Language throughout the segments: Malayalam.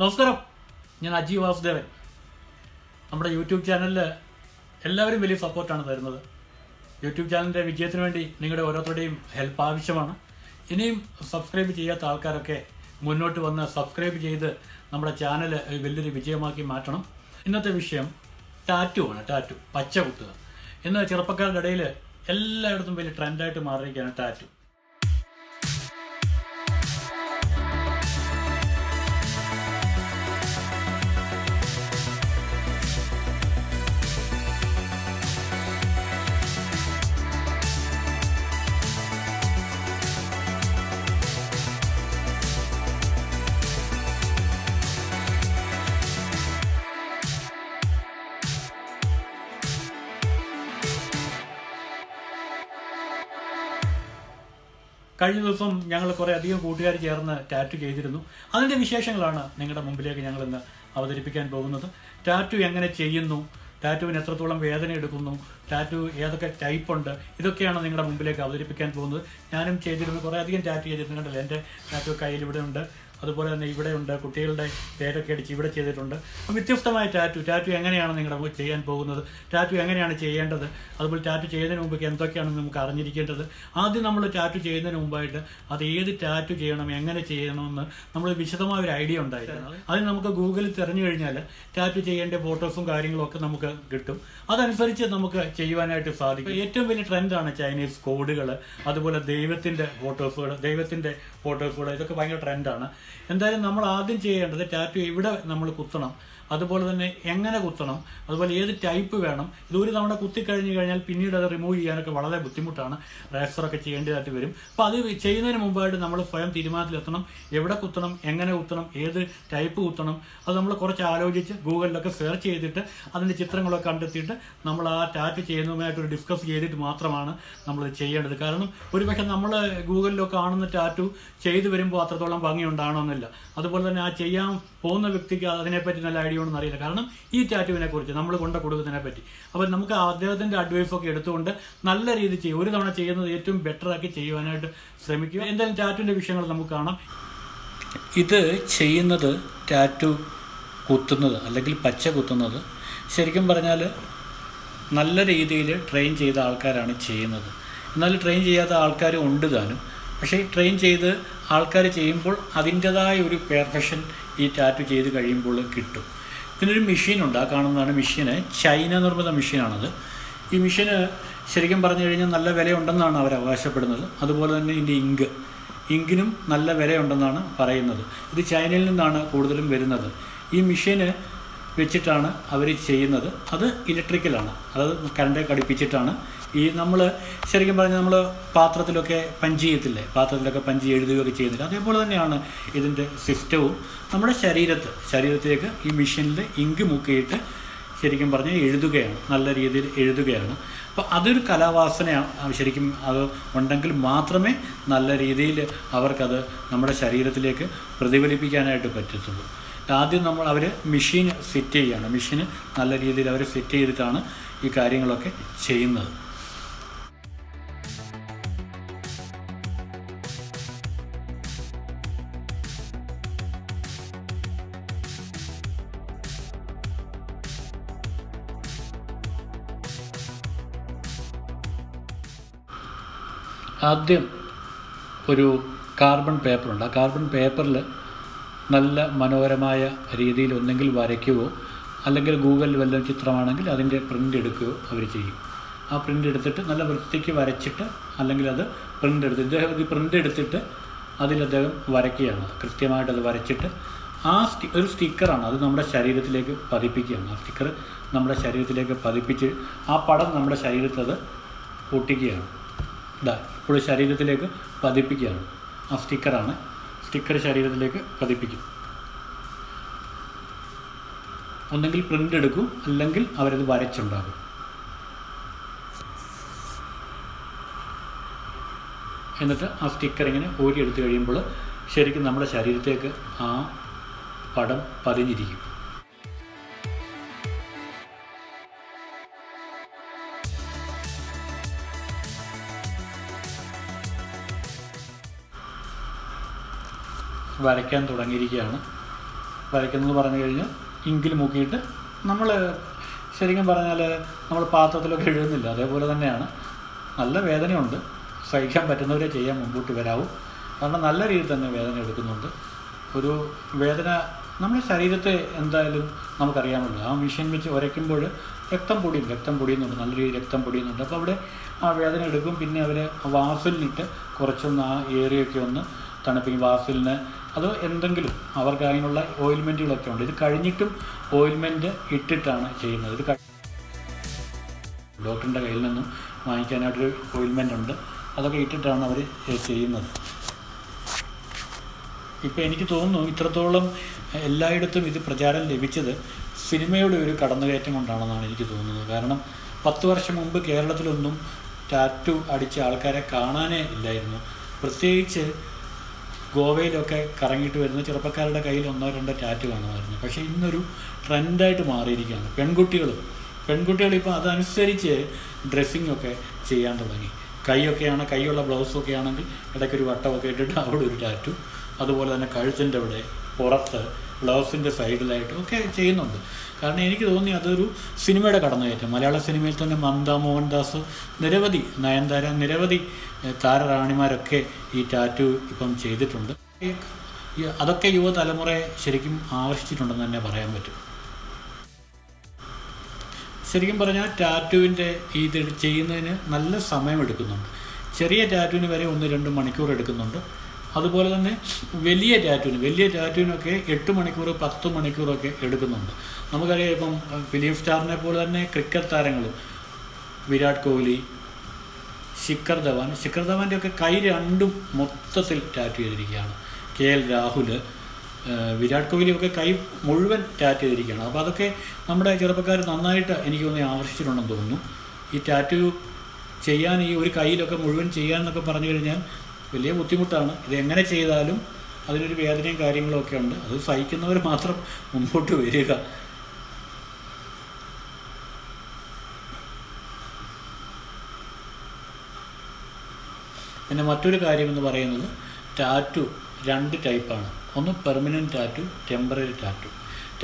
നമസ്കാരം. ഞാൻ അജി വാസുദേവൻ. നമ്മുടെ യൂട്യൂബ് ചാനലിൽ എല്ലാവരും വലിയ സപ്പോർട്ടാണ് തരുന്നത്. യൂട്യൂബ് ചാനലിന്റെ വിജയത്തിന് വേണ്ടി നിങ്ങളുടെ ഓരോരുത്തരുടെയും ഹെൽപ്പ് ആവശ്യമാണ്. ഇനിയും സബ്സ്ക്രൈബ് ചെയ്യാത്ത ആൾക്കാരൊക്കെ മുന്നോട്ട് വന്ന് സബ്സ്ക്രൈബ് ചെയ്ത് നമ്മുടെ ചാനൽ വലിയൊരു വിജയമാക്കി മാറ്റണം. ഇന്നത്തെ വിഷയം ടാറ്റു ആണ് ടാറ്റു പച്ച കുത്തുക. ഇന്ന് ചെറുപ്പക്കാരുടെ ഇടയിൽ എല്ലായിടത്തും വലിയ ട്രെൻഡായിട്ട് മാറിയിരിക്കുകയാണ് ടാറ്റു കഴിഞ്ഞ ദിവസം ഞങ്ങൾ കുറേ അധികം കൂട്ടുകാർ ചേർന്ന് ടാറ്റു ചെയ്തിരുന്നു. അതിന്റെ വിശേഷങ്ങളാണ് നിങ്ങളുടെ മുമ്പിലേക്ക് ഞങ്ങൾ ഇന്ന് അവതരിപ്പിക്കാൻ പോകുന്നത്. ടാറ്റു എങ്ങനെ ചെയ്യുന്നു? ടാറ്റുവിന് എത്രത്തോളം വേദന എടുക്കുന്നു? ടാറ്റു ഏതൊക്കെ ടൈപ്പ് ഉണ്ട്? ഇതൊക്കെയാണ് നിങ്ങളുടെ മുമ്പിലേക്ക് അവതരിപ്പിക്കാൻ പോകുന്നത്. ഞാനും ചെയ്തിരുന്നു കുറേ അധികം ടാറ്റു ചെയ്തിരുന്നു കണ്ടല്ലോ എന്റെ ടാറ്റു കയ്യിൽ ഇവിടെ ഉണ്ട് അതുപോലെ തന്നെ ഇവിടെ ഉണ്ട് കുട്ടികളുടെ പേരൊക്കെ അടിച്ച് ഇവിടെ ചെയ്തിട്ടുണ്ട്. വ്യത്യസ്തമായ ടാറ്റു. ടാറ്റു എങ്ങനെയാണ് നിങ്ങളുടെ ചെയ്യാൻ പോകുന്നത്? ടാറ്റു എങ്ങനെയാണ് ചെയ്യേണ്ടത്? അതുപോലെ ടാറ്റു ചെയ്യുന്നതിന് മുമ്പ് എന്തൊക്കെയാണ് നമുക്ക് അറിഞ്ഞിരിക്കേണ്ടത്? ആദ്യം നമ്മൾ ടാറ്റു ചെയ്യുന്നതിന് മുമ്പായിട്ട് അത് ഏത് ടാറ്റു ചെയ്യണം എങ്ങനെ ചെയ്യണമെന്ന് നമ്മൾ വിശദമായ ഒരു ഐഡിയ ഉണ്ടായിരുന്നു. അതിന് നമുക്ക് ഗൂഗിളിൽ തിരഞ്ഞു കഴിഞ്ഞാൽ ടാറ്റു ചെയ്യേണ്ട ഫോട്ടോസും കാര്യങ്ങളൊക്കെ നമുക്ക് കിട്ടും. അതനുസരിച്ച് നമുക്ക് ചെയ്യുവാനായിട്ട് സാധിക്കും. ഏറ്റവും വലിയ ട്രെൻഡാണ് ചൈനീസ് കോഡുകൾ അതുപോലെ ദൈവത്തിന്റെ ഫോട്ടോസുകൾ ദൈവത്തിന്റെ ഫോട്ടോസുകൾ ഇതൊക്കെ ഭയങ്കര ട്രെൻഡാണ് എന്തായാലും നമ്മൾ ആദ്യം ചെയ്യേണ്ടത് ടാറ്റു ഇവിടെ നമ്മൾ കുത്തണം. അതുപോലെ തന്നെ എങ്ങനെ കുത്തണം അതുപോലെ ഏത് ടൈപ്പ് വേണം ഇത് ഒരു തവണ കുത്തിക്കഴിഞ്ഞ് കഴിഞ്ഞാൽ പിന്നീട് അത് റിമൂവ് ചെയ്യാനൊക്കെ വളരെ ബുദ്ധിമുട്ടാണ്. റേസറൊക്കെ ചെയ്യേണ്ടതായിട്ട് വരും. അപ്പോൾ അത് ചെയ്യുന്നതിന് മുമ്പായിട്ട് നമ്മൾ സ്വയം തീരുമാനത്തിലെത്തണം. എവിടെ കുത്തണം എങ്ങനെ കുത്തണം ഏത് ടൈപ്പ് കുത്തണം അത് നമ്മൾ കുറച്ച് ആലോചിച്ച് ഗൂഗിളിലൊക്കെ സെർച്ച് ചെയ്തിട്ട് അതിന്റെ ചിത്രങ്ങളൊക്കെ കണ്ടെത്തിയിട്ട് നമ്മൾ ആ ടാറ്റ് ചെയ്യുന്നതുമായിട്ടൊരു ഡിസ്കസ് ചെയ്തിട്ട് മാത്രമാണ് നമ്മൾ ചെയ്യേണ്ടത്. കാരണം ഒരുപക്ഷെ നമ്മൾ ഗൂഗിളിലൊക്കെ കാണുന്ന ടാറ്റു ചെയ്തു വരുമ്പോൾ അത്രത്തോളം ഭംഗി ഉണ്ടാകണമെന്നില്ല അതുപോലെ തന്നെ ആ ചെയ്യാൻ പോകുന്ന വ്യക്തിക്ക് അതിനെപ്പറ്റി നല്ല ഐഡിയ ഒന്നും അറിയില്ല. കാരണം ഈ ടാറ്റുവിനെ കുറിച്ച് നമ്മൾ കൊണ്ട കൊടുക്കുന്നതിനെ പറ്റി. അപ്പോൾ നമുക്ക് അദ്ദേഹത്തിന്റെ അഡ്വൈസൊക്കെ എടുത്തുകൊണ്ട് നല്ല രീതിയിൽ ചെയ്യും. ഒരു തവണ ചെയ്യുന്നത് ഏറ്റവും ബെറ്റർ ആക്കി ചെയ്യുവാനായിട്ട് ശ്രമിക്കുക. എന്തായാലും ടാറ്റുവിന്റെ വിഷയങ്ങൾ നമുക്ക് കാണാം. ഇത് ചെയ്യുന്നത് ടാറ്റു കുത്തുന്നത് അല്ലെങ്കിൽ പച്ച കുത്തുന്നത് ശരിക്കും പറഞ്ഞാൽ നല്ല രീതിയിൽ ട്രെയിൻ ചെയ്ത ആൾക്കാരാണ് ചെയ്യുന്നത്. എന്നാൽ ട്രെയിൻ ചെയ്യാത്ത ആൾക്കാരും ഉണ്ട് താനും. പക്ഷേ ട്രെയിൻ ചെയ്ത് ആൾക്കാർ ചെയ്യുമ്പോൾ അതിന്റെതായ ഒരു പെർഫെക്ഷൻ ഈ ടാറ്റു ചെയ്ത് കഴിയുമ്പോൾ കിട്ടും. ഇതിനൊരു മെഷീനുണ്ട് ആ കാണുന്നതാണ് മെഷീന് ചൈന നിർമ്മിത മെഷീനാണത് ഈ മെഷീന് ശരിക്കും പറഞ്ഞു കഴിഞ്ഞാൽ നല്ല വിലയുണ്ടെന്നാണ് അവർ അവകാശപ്പെടുന്നത്. അതുപോലെ തന്നെ ഇതിന്റെ ഇങ്ക് ഇങ്കിനും നല്ല വിലയുണ്ടെന്നാണ് പറയുന്നത്. ഇത് ചൈനയിൽ നിന്നാണ് കൂടുതലും വരുന്നത്. ഈ മെഷീന് വെച്ചിട്ടാണ് അവർ ചെയ്യുന്നത്. അത് ഇലക്ട്രിക്കലാണ് അതായത് കറണ്ടേ ഘടിപ്പിച്ചിട്ടാണ് ഈ നമ്മൾ ശരിക്കും പറഞ്ഞാൽ നമ്മൾ പാത്രത്തിലൊക്കെ പഞ്ച് ചെയ്യത്തില്ലേ പാത്രത്തിലൊക്കെ പഞ്ച് എഴുതുകയൊക്കെ ചെയ്യുന്നില്ല. അതേപോലെ തന്നെയാണ് ഇതിന്റെ സിസ്റ്റവും നമ്മുടെ ശരീരത്ത്. ശരീരത്തിലേക്ക് ഈ മെഷീനിൽ ഇങ്ക് മുക്കിയിട്ട് ശരിക്കും പറഞ്ഞാൽ എഴുതുകയാണ്. നല്ല രീതിയിൽ എഴുതുകയാണ്. അപ്പോൾ അതൊരു കലാവാസനയാണ് ശരിക്കും അത് ഉണ്ടെങ്കിൽ മാത്രമേ നല്ല രീതിയിൽ അവർക്കത് നമ്മുടെ ശരീരത്തിലേക്ക് പ്രതിഫലിപ്പിക്കാനായിട്ട് പറ്റത്തുള്ളൂ. ആദ്യം നമ്മൾ അവർ മെഷീൻ സെറ്റ് ചെയ്യുകയാണ് മെഷീന് നല്ല രീതിയിൽ അവർ സെറ്റ് ചെയ്തിട്ടാണ് ഈ കാര്യങ്ങളൊക്കെ ചെയ്യുന്നത്. ആദ്യം ഒരു കാർബൺ പേപ്പറുണ്ട് ആ കാർബൺ പേപ്പറിൽ നല്ല മനോഹരമായ രീതിയിൽ ഒന്നെങ്കിൽ വരയ്ക്കുകയോ അല്ലെങ്കിൽ ഗൂഗിളിൽ വല്ല ചിത്രമാണെങ്കിൽ അതിന്റെ പ്രിന്റ് എടുക്കുകയോ അവർ ചെയ്യും. ആ പ്രിന്റ് എടുത്തിട്ട് നല്ല വൃത്തിക്ക് വരച്ചിട്ട് അല്ലെങ്കിൽ അത് പ്രിന്റ് എടുത്ത് ഇദ്ദേഹം ഇത് പ്രിന്റ് എടുത്തിട്ട് അതിൽ അദ്ദേഹം വരയ്ക്കുകയാണ്. കൃത്യമായിട്ട് അത് വരച്ചിട്ട് ആ സ്റ്റി ഒരു സ്റ്റിക്കറാണ് അത് നമ്മുടെ ശരീരത്തിലേക്ക് പതിപ്പിക്കുകയാണ്. ആ സ്റ്റിക്കർ നമ്മുടെ ശരീരത്തിലേക്ക് പതിപ്പിച്ച് ആ പടം നമ്മുടെ ശരീരത്തത് ഒട്ടിക്കുകയാണ് ഇതാ ഇപ്പോൾ ശരീരത്തിലേക്ക് പതിപ്പിക്കുകയാണ്. ആ സ്റ്റിക്കറാണ്. സ്റ്റിക്കർ ശരീരത്തിലേക്ക് പതിപ്പിക്കും. ഒന്നെങ്കിൽ പ്രിന്റ് എടുക്കും അല്ലെങ്കിൽ അവരത് വരച്ചുണ്ടാകും എന്നിട്ട് ആ സ്റ്റിക്കർ ഇങ്ങനെ ഊരിയെടുത്ത് കഴിയുമ്പോൾ ശരിക്കും നമ്മുടെ ശരീരത്തേക്ക് ആ പടം പതിഞ്ഞിരിക്കും. വരയ്ക്കാൻ തുടങ്ങിയിരിക്കുകയാണ്. വരയ്ക്കുന്നത് പറഞ്ഞു കഴിഞ്ഞാൽ ഇങ്കിൽ മുക്കിയിട്ട് നമ്മൾ ശരിക്കും പറഞ്ഞാൽ നമ്മൾ പാത്രത്തിലൊക്കെ എഴുതുന്നില്ല അതേപോലെ തന്നെയാണ്. നല്ല വേദനയുണ്ട്. സഹിക്കാൻ പറ്റുന്നവരെ ചെയ്യാൻ മുമ്പോട്ട് വരാവും. കാരണം നല്ല രീതിയിൽ തന്നെ വേദന എടുക്കുന്നുണ്ട്. ഒരു വേദന നമ്മുടെ ശരീരത്തെ എന്തായാലും നമുക്കറിയാമല്ലോ. ആ മെഷീൻ വെച്ച് ഉരയ്ക്കുമ്പോൾ രക്തം പൊടിയും രക്തം പൊടിയുന്നുണ്ട് നല്ല രീതിയിൽ രക്തം പൊടിയുന്നുണ്ട് അപ്പോൾ അവിടെ ആ വേദന എടുക്കും. പിന്നെ അവർ വാസലിനിട്ട് കുറച്ചൊന്ന് ആ ഏരിയൊക്കെ ഒന്ന് തണുപ്പിക്കും. വാസലിന് അതോ എന്തെങ്കിലും അവർക്ക് അതിനുള്ള ഓയിൽമെന്റുകളൊക്കെ ഉണ്ട്. ഇത് കഴിഞ്ഞിട്ടും ഓയിൽമെന്റ് ഇട്ടിട്ടാണ് ചെയ്യുന്നത്. ഇത് ഡോക്ടറിന്റെ കയ്യിൽ നിന്നും വാങ്ങിക്കാനായിട്ടൊരു ഓയിൽമെന്റ് ഉണ്ട്. അതൊക്കെ ഇട്ടിട്ടാണ് അവർ ചെയ്യുന്നത്. ഇപ്പോൾ എനിക്ക് തോന്നുന്നു ഇത്രത്തോളം എല്ലായിടത്തും ഇത് പ്രചാരം ലഭിച്ചത് സിനിമയുടെ ഒരു കടന്നുകയറ്റം കൊണ്ടാണെന്നാണ് എനിക്ക് തോന്നുന്നത്. കാരണം പത്ത് വർഷം മുമ്പ് കേരളത്തിലൊന്നും ടാറ്റു അടിച്ച ആൾക്കാരെ കാണാനേ ഇല്ലായിരുന്നു. പ്രത്യേകിച്ച് ഗോവയിലൊക്കെ കറങ്ങിയിട്ട് വരുന്ന ചെറുപ്പക്കാരുടെ കയ്യിൽ ഒന്നോ രണ്ടോ ടാറ്റു കാണുമായിരുന്നു പക്ഷേ ഇന്നൊരു ട്രെൻഡായിട്ട് മാറിയിരിക്കുകയാണ്. പെൺകുട്ടികളും പെൺകുട്ടികൾ ഇപ്പോൾ അതനുസരിച്ച് ഡ്രസ്സിംഗ് ഒക്കെ ചെയ്യാൻ തുടങ്ങി. കൈയൊക്കെയാണ് കൈയുള്ള ബ്ലൗസൊക്കെ ആണെങ്കിൽ ഇടയ്ക്കൊരു വട്ടമൊക്കെ ഇട്ടിട്ട് അവിടെ ഒരു ടാറ്റു. അതുപോലെ തന്നെ കഴുത്തിന്റെ അവിടെ പുറത്ത് ബ്ലൗസിന്റെ സൈഡിലായിട്ടും ഒക്കെ ചെയ്യുന്നുണ്ട്. കാരണം എനിക്ക് തോന്നി അതൊരു സിനിമയുടെ കടന്നുകയറ്റം. മലയാള സിനിമയിൽ തന്നെ മമത മോഹൻദാസ് നിരവധി നയൻതാര നിരവധി താരറാണിമാരൊക്കെ ഈ ടാറ്റു ഇപ്പം ചെയ്തിട്ടുണ്ട്. അതൊക്കെ യുവതലമുറയെ ശരിക്കും ആകർഷിച്ചിട്ടുണ്ടെന്ന് തന്നെ പറയാൻ പറ്റും. ശരിക്കും പറഞ്ഞാൽ ടാറ്റുവിന്റെ ഇത് ചെയ്യുന്നതിന് നല്ല സമയം എടുക്കുന്നുണ്ട് ചെറിയ ടാറ്റുവിന് വരെ ഒന്ന് രണ്ട് മണിക്കൂർ എടുക്കുന്നുണ്ട്. അതുപോലെ തന്നെ വലിയ ടാറ്റൂന് വലിയ ടാറ്റൂനൊക്കെ എട്ട് മണിക്കൂർ പത്ത് മണിക്കൂറൊക്കെ എടുക്കുന്നുണ്ട്. നമുക്കറിയാം ഇപ്പം ഫിലിം സ്റ്റാറിനെ പോലെ തന്നെ ക്രിക്കറ്റ് താരങ്ങളും. വിരാട് കോഹ്ലി ശിഖർ ധവാൻ. ശിഖർ ധവാന്റെ ഒക്കെ കൈ രണ്ടും മൊത്തത്തിൽ ടാറ്റു ചെയ്തിരിക്കുകയാണ്. കെ എൽ രാഹുൽ വിരാട് കോഹ്ലിയൊക്കെ കൈ മുഴുവൻ ടാറ്റു ചെയ്തിരിക്കുകയാണ്. അപ്പോൾ അതൊക്കെ നമ്മുടെ ചെറുപ്പക്കാർ നന്നായിട്ട് എനിക്ക് തോന്നുന്നു ആകർഷിച്ചിട്ടുണ്ടെന്ന് തോന്നുന്നു. ഈ ടാറ്റു ചെയ്യാൻ ഈ ഒരു കയ്യിലൊക്കെ മുഴുവൻ ചെയ്യാൻ എന്നൊക്കെ പറഞ്ഞു കഴിഞ്ഞാൽ വലിയ ബുദ്ധിമുട്ടാണ്. ഇത് എങ്ങനെ ചെയ്താലും അതിനൊരു വേദനയും കാര്യങ്ങളൊക്കെ ഉണ്ട്. അത് സഹിക്കുന്നവർ മാത്രം മുമ്പോട്ട് വരിക. പിന്നെ മറ്റൊരു കാര്യം എന്ന് പറയുന്നത് ടാറ്റു രണ്ട് ടൈപ്പാണ്. ഒന്ന് permanent tattoo temporary tattoo.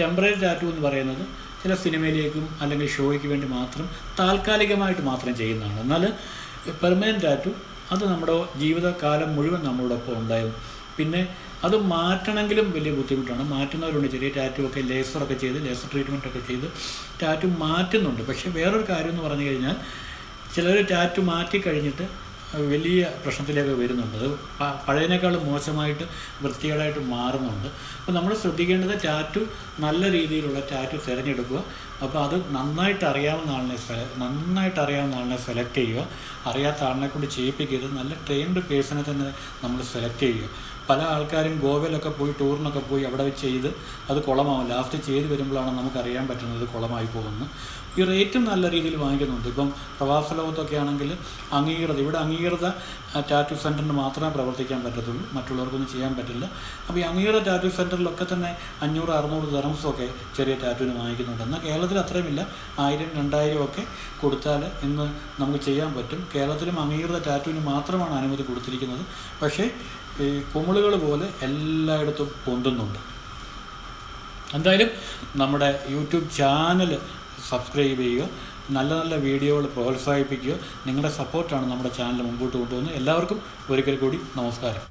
Temporary tattoo എന്ന് പറയുന്നത് ചില സിനിമയിലേക്കും അല്ലെങ്കിൽ ഷോയ്ക്ക് വേണ്ടി മാത്രം താൽക്കാലികമായിട്ട് മാത്രം ചെയ്യുന്നതാണ്. എന്നാൽ പെർമനന്റ് ടാറ്റു അത് നമ്മുടെ ജീവിതകാലം മുഴുവൻ നമ്മളോടൊപ്പം ഉണ്ടായിരുന്നു. പിന്നെ അത് മാറ്റണമെങ്കിലും വലിയ ബുദ്ധിമുട്ടാണ്. മാറ്റുന്നവരുണ്ട്. ചെറിയ ടാറ്റു ഒക്കെ ലേസറൊക്കെ ചെയ്ത് ലേസർ ട്രീറ്റ്മെന്റ് ഒക്കെ ചെയ്ത് ടാറ്റു മാറ്റുന്നുണ്ട്. പക്ഷേ വേറൊരു കാര്യം എന്ന് പറഞ്ഞു കഴിഞ്ഞാൽ ചിലർ ടാറ്റു മാറ്റി കഴിഞ്ഞിട്ട് വലിയ പ്രശ്നത്തിലേക്ക് വരുന്നുണ്ട്. അത് പഴയതിനേക്കാളും മോശമായിട്ട് വൃത്തികേടായിട്ട് മാറുന്നുണ്ട്. അപ്പോൾ നമ്മൾ ശ്രദ്ധിക്കേണ്ടത് ടാറ്റു നല്ല രീതിയിലുള്ള ടാറ്റു തിരഞ്ഞെടുക്കുക. അപ്പോൾ അത് നന്നായിട്ട് അറിയാവുന്ന ആളിനെ നന്നായിട്ട് അറിയാവുന്ന ആളിനെ സെലക്ട് ചെയ്യുക. അറിയാത്ത ആളിനെ കൊണ്ട് ചെയ്യിപ്പിക്കരുത്. നല്ല ട്രെയിൻഡ് പേഴ്സണെ തന്നെ നമ്മൾ സെലക്ട് ചെയ്യുക. പല ആൾക്കാരും ഗോവയിലൊക്കെ പോയി ടൂറിനൊക്കെ പോയി അവിടെ ചെയ്ത് അത് കുളമാവും. ലാസ്റ്റ് ചെയ്ത് വരുമ്പോഴാണ് നമുക്ക് അറിയാൻ പറ്റുന്നത് കുളമായി പോകുന്നു. ഈ റേറ്റും നല്ല രീതിയിൽ വാങ്ങിക്കുന്നുണ്ട്. ഇപ്പം പ്രവാസ ലോകത്തൊക്കെ ആണെങ്കിൽ അംഗീകൃത ഇവിടെ അംഗീകൃത ടാറ്റു സെന്ററിന് മാത്രമേ പ്രവർത്തിക്കാൻ പറ്റത്തുള്ളൂ. മറ്റുള്ളവർക്കൊന്നും ചെയ്യാൻ പറ്റില്ല. അപ്പോൾ ഈ അംഗീകൃത ടാറ്റു സെന്ററിലൊക്കെ തന്നെ അഞ്ഞൂറ് അറുന്നൂറ് തെറംസൊക്കെ ചെറിയ ടാറ്റുവിന് വാങ്ങിക്കുന്നുണ്ട്. എന്നാൽ കേരളത്തിൽ അത്രയുമില്ല. ആയിരം രണ്ടായിരം ഒക്കെ കൊടുത്താൽ ഇന്ന് നമുക്ക് ചെയ്യാൻ പറ്റും. കേരളത്തിലും അംഗീകൃത ടാറ്റുവിന് മാത്രമാണ് അനുമതി കൊടുത്തിരിക്കുന്നത്. പക്ഷേ ഈ കുമിളുകൾ പോലെ എല്ലായിടത്തും പൊന്തുന്നുണ്ട്. എന്തായാലും നമ്മുടെ യൂട്യൂബ് ചാനൽ സബ്സ്ക്രൈബ് ചെയ്യുക. നല്ല നല്ല വീഡിയോകൾ പ്രോത്സാഹിപ്പിക്കുക. നിങ്ങളുടെ സപ്പോർട്ടാണ് നമ്മുടെ ചാനൽ മുമ്പോട്ട് കൊണ്ടുപോകുന്നത് എല്ലാവർക്കും ഒരിക്കൽ കൂടി നമസ്കാരം.